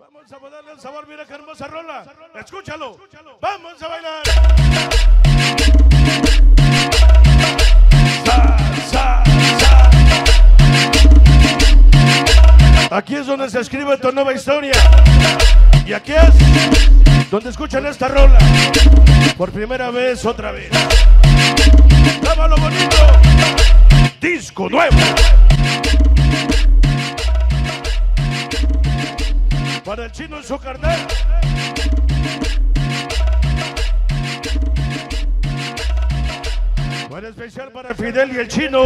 Vamos a ponerle el sabor, mira qué hermosa rola. Escúchalo. Vamos a bailar. Aquí es donde se escribe tu nueva historia. Y aquí es donde escuchan esta rola. Por primera vez, otra vez. lo bonito. Disco nuevo. Para el chino en su carnal. Buen especial para Fidel y el chino.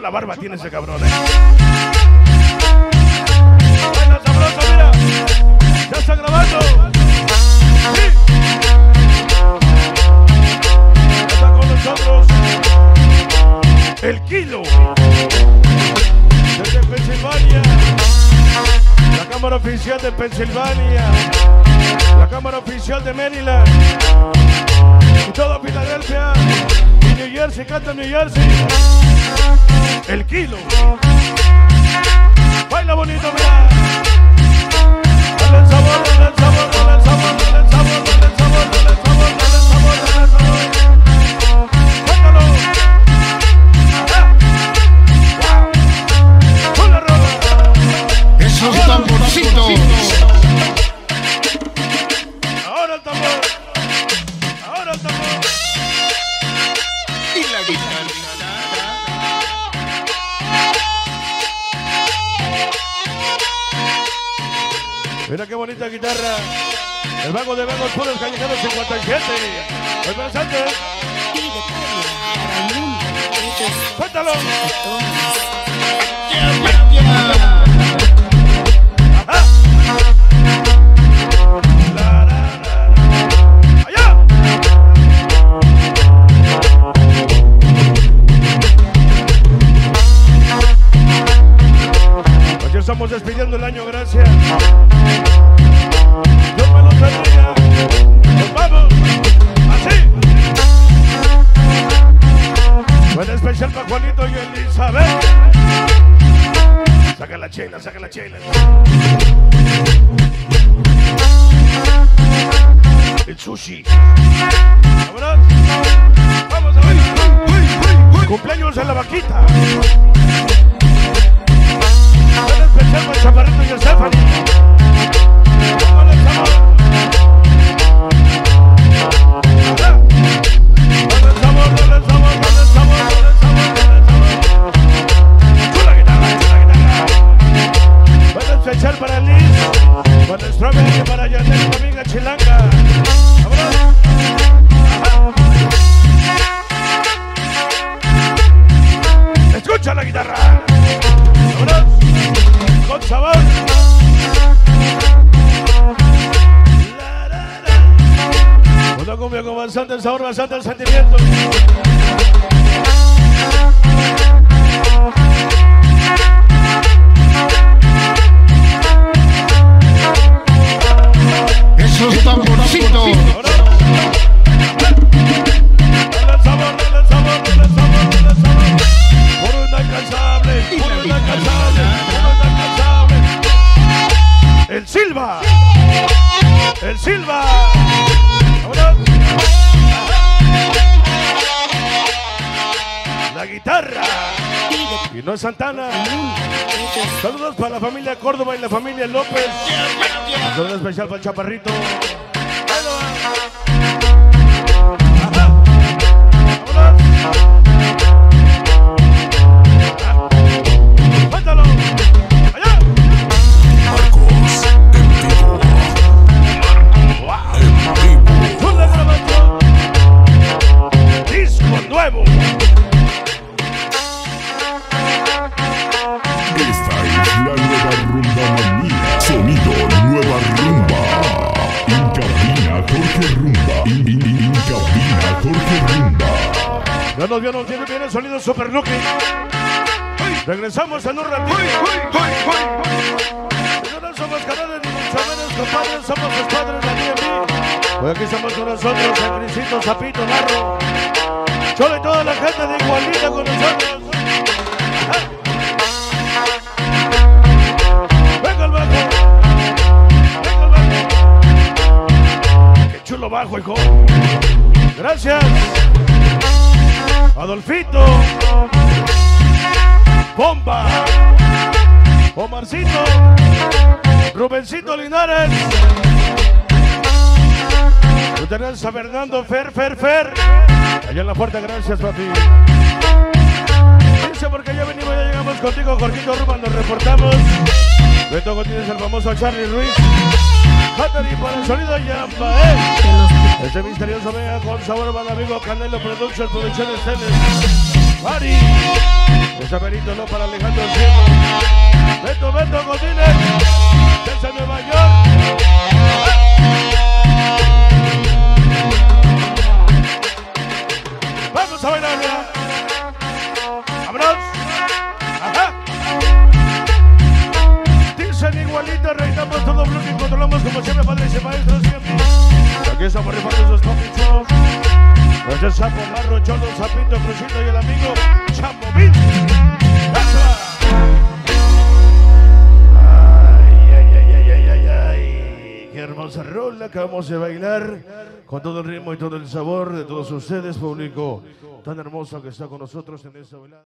Chula barba tiene ese cabrón, eh. Baila sabroso, mira. Ya está grabando. Está con nosotros el kilo desde Pensilvania. La cámara oficial de Pensilvania. La cámara oficial de Maryland. Y toda Filadelfia. New Jersey, canta New Jersey. El kilo. Baila bonito, mira. Dale el sabor, dale el sabor, dale el sabor, dale el sabor, dale el sabor, dale el sabor, dale el sabor, dale el sabor. Suéltalo. Ajá. Wow. Con la rola. Esos tamborcitos. Mira qué bonita guitarra. El vago de vagos 57. El pensante. Poder para el mundo. Ellos Suéltalo. ratones. Ajá. Especial para Juanito y Elizabeth. Saca la chela, saca la chela. El sushi. Vámonos. Vamos a ver. Cumpleaños en la vaquita. Escucha la guitarra. Vámonos. Con sabor. Una cumbia con bastante sabor, bastante sentimiento. Silva. La guitarra. Y no Santana. Saludos para la familia Córdoba y la familia López. Un saludo especial para el Chaparrito. Nos vio, nos tiene bien el sonido Super Lucky. Regresamos en un ratito. No somos canales menos compadres, somos los padres de DMV. Pues aquí estamos con nosotros, el Crisito, Zapito, Narro. Cholo y toda la gente de Igualita con nosotros. Venga el bajo. Venga el bajo. Qué chulo bajo, hijo. Gracias. Adolfito. Bomba. Omarcito. Rubencito Linares. Lieutenant a Fernando Fer, Fer, Fer. Allá en la puerta, gracias, papi. Dice porque ya venimos, ya llegamos contigo, Jorgito Ruban, nos reportamos. Beto González, el famoso Charlie Ruiz. Hattery para el sonido Yamba, eh. Este misterioso venga con sabor el amigo Canelo Productions, Producciones Teles. Mari. Ese perito no para Alejandro Cielo. Beto, Beto González. Como siempre, padres y maestros siempre. Aquí estamos rifando esos comic show. Desde Sapo, Marro, Cholo, Zapito, Crucito y el amigo Beat. ¡Eso! Ay, ay, ay, ay, ay, ay, ay. Qué hermosa rola acabamos de bailar con todo el ritmo y todo el sabor de todos ustedes, público tan hermoso que está con nosotros en esta velada.